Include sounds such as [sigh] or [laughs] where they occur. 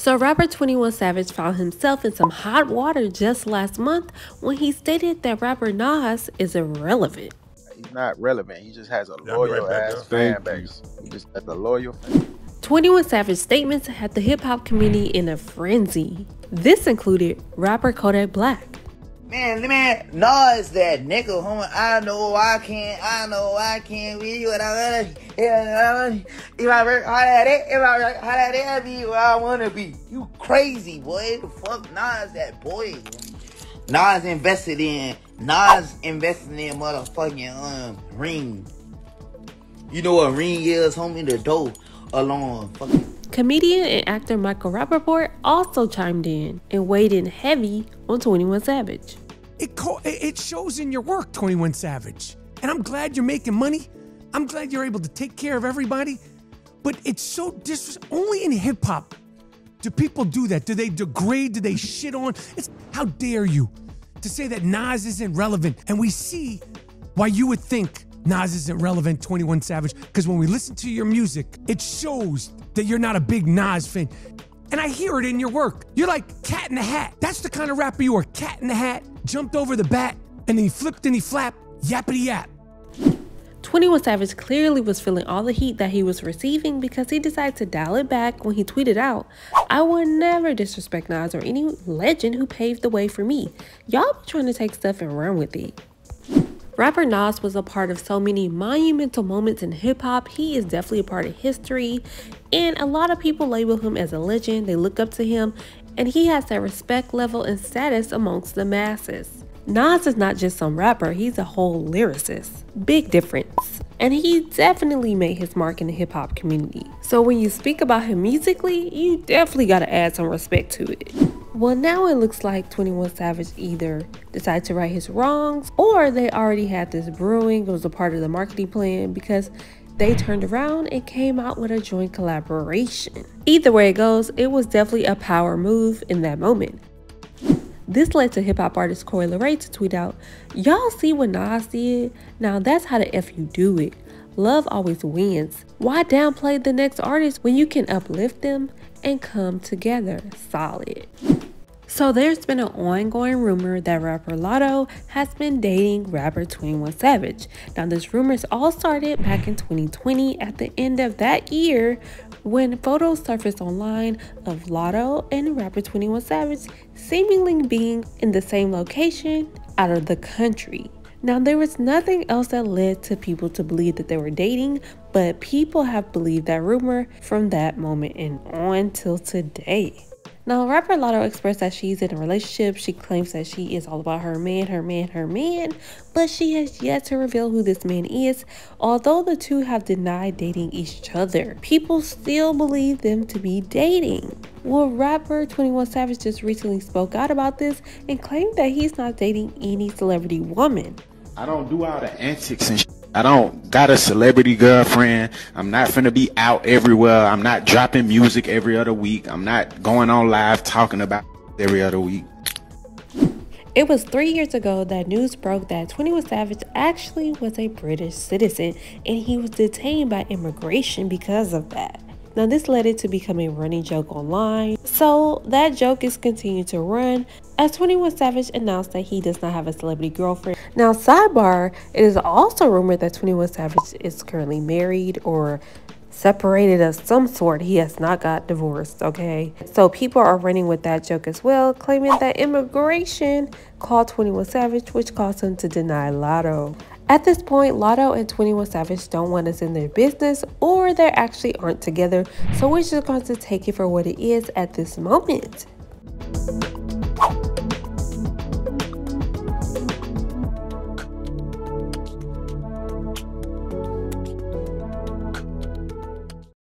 So rapper 21 Savage found himself in some hot water just last month when he stated that rapper Nas is irrelevant. He's not relevant. He just has a loyal right ass fan base. He just has a loyal fan. 21 Savage statements had the hip hop community in a frenzy. This included rapper Kodak Black. Man, man, Nas that nigga, homie. I know I can't, I know I can't be what I wanna be. If I work hard at it, if I work hard at it, I be what I wanna be. You crazy, boy. The fuck Nas that boy. Nas invested in, Nas invested in motherfucking um ring. You know what ring is, homie? The dough along fucking Comedian and actor Michael Rapaport also chimed in and weighed in heavy on 21 Savage. It, it shows in your work, 21 Savage. And I'm glad you're making money. I'm glad you're able to take care of everybody. But it's so dis only in hip hop do people do that. Do they degrade? Do they shit on? It's how dare you to say that Nas isn't relevant? And we see why you would think Nas isn't relevant, 21 Savage, because when we listen to your music, it shows that you're not a big Nas fan. And I hear it in your work. You're like cat in the hat. That's the kind of rapper you are. Cat in the hat, jumped over the bat, and then he flipped and he flapped, yappity yap. 21 Savage clearly was feeling all the heat that he was receiving because he decided to dial it back when he tweeted out, I will never disrespect Nas or any legend who paved the way for me. Y'all be trying to take stuff and run with it. Rapper Nas was a part of so many monumental moments in hip hop. He is definitely a part of history, and a lot of people label him as a legend. They look up to him, and he has that respect level and status amongst the masses. Nas is not just some rapper, he's a whole lyricist. Big difference. And he definitely made his mark in the hip hop community. So when you speak about him musically, you definitely gotta add some respect to it. Well, now it looks like 21 Savage either decided to right his wrongs or they already had this brewing. It was a part of the marketing plan because they turned around and came out with a joint collaboration. Either way it goes, it was definitely a power move in that moment. This led to hip hop artist Coi Leray to tweet out, Y'all see what Nas did? Now that's how the F you do it. Love always wins. Why downplay the next artist when you can uplift them and come together solid? So there's been an ongoing rumor that rapper Latto has been dating rapper 21 Savage. Now this rumors all started back in 2020 at the end of that year when photos surfaced online of Latto and rapper 21 Savage seemingly being in the same location out of the country. Now, there was nothing else that led to people to believe that they were dating, but people have believed that rumor from that moment and on till today. Now, rapper Latto expressed that she's in a relationship. She claims that she is all about her man, her man, her man, but she has yet to reveal who this man is. Although the two have denied dating each other, people still believe them to be dating. Well, rapper 21 Savage just recently spoke out about this and claimed that he's not dating any celebrity woman. I don't do all the antics and I don't got a celebrity girlfriend. I'm not finna be out everywhere. I'm not dropping music every other week. I'm not going on live talking about [laughs] every other week. It was three years ago that news broke that 21 Savage actually was a British citizen and he was detained by immigration because of that. Now, this led it to become a running joke online. So, that joke is continuing to run as 21 Savage announced that he does not have a celebrity girlfriend. Now, sidebar, it is also rumored that 21 Savage is currently married or separated of some sort. He has not got divorced, okay? So people are running with that joke as well, claiming that immigration called 21 Savage, which caused him to deny Latto. At this point, Latto and 21 Savage don't want us in their business or they actually aren't together. So we're just going to take it for what it is at this moment.